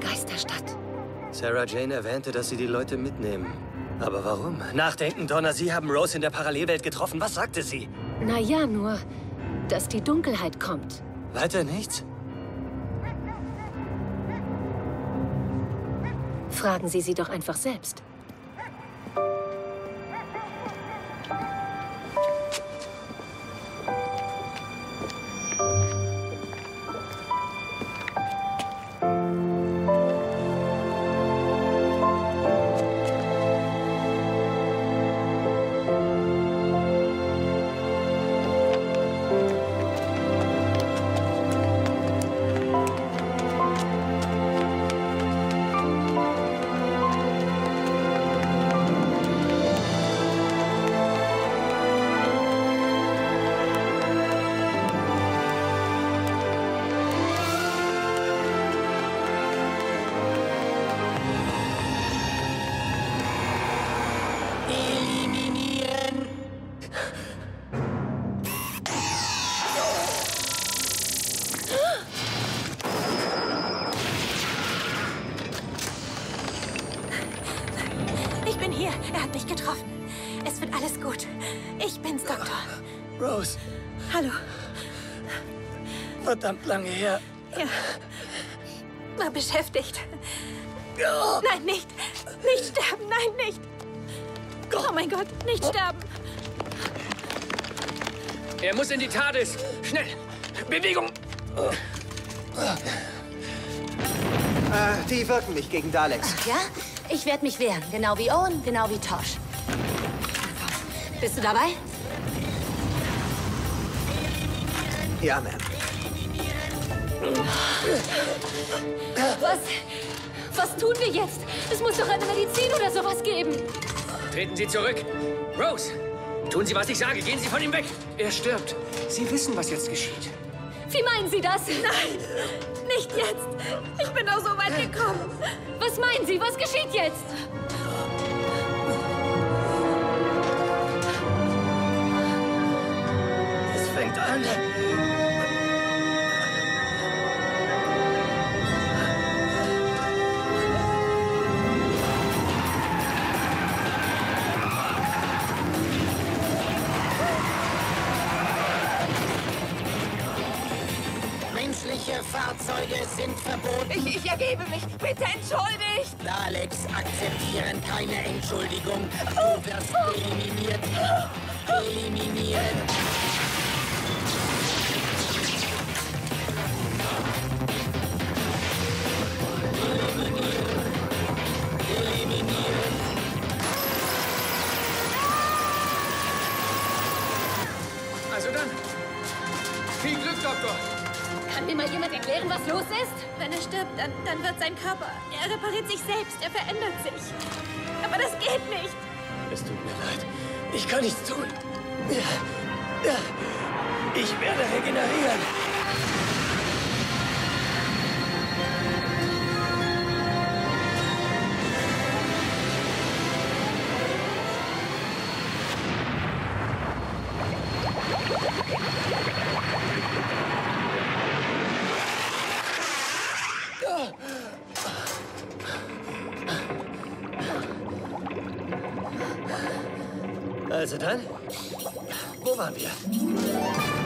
Geisterstadt. Sarah Jane erwähnte, dass sie die Leute mitnehmen. Aber warum? Nachdenken, Donna, Sie haben Rose in der Parallelwelt getroffen. Was sagte sie? Na ja, nur, dass die Dunkelheit kommt. Weiter nichts? Fragen Sie sie doch einfach selbst. Mich getroffen. Es wird alles gut. Ich bin's, Doktor. Rose, Hallo. verdammt lange her. Ja. War beschäftigt. Nein, nicht. Nicht sterben. Nein, nicht. Oh mein Gott, nicht sterben. Er muss in die TARDIS. Schnell. Bewegung. Äh, die wirken nicht gegen Daleks. Ja? Ich werde mich wehren. Genau wie Owen, genau wie Tosh. Bist du dabei? Ja, Ma'am. Was? Was tun wir jetzt? Es muss doch eine Medizin oder sowas geben. Treten Sie zurück. Rose, tun Sie, was ich sage. Gehen Sie von ihm weg. Er stirbt. Sie wissen, was jetzt geschieht. Wie meinen Sie das? Nein, nicht jetzt. Ich bin doch so weit gekommen. Was meinen Sie? Was geschieht jetzt? Menschliche Fahrzeuge sind verboten. Ich, ich ergebe mich. Bitte entschuldigt. Daleks akzeptieren keine Entschuldigung. Du wirst eliminiert. Eliminieren. Also dann. Viel Glück, Doktor. Kann mir mal jemand erklären, was los ist? Wenn er stirbt, dann, dann wird sein Körper. Er repariert sich selbst. Er verändert sich. Aber das geht nicht. Es tut mir leid. Ich kann nichts tun. Ich werde regenerieren. Also dann, wo waren wir?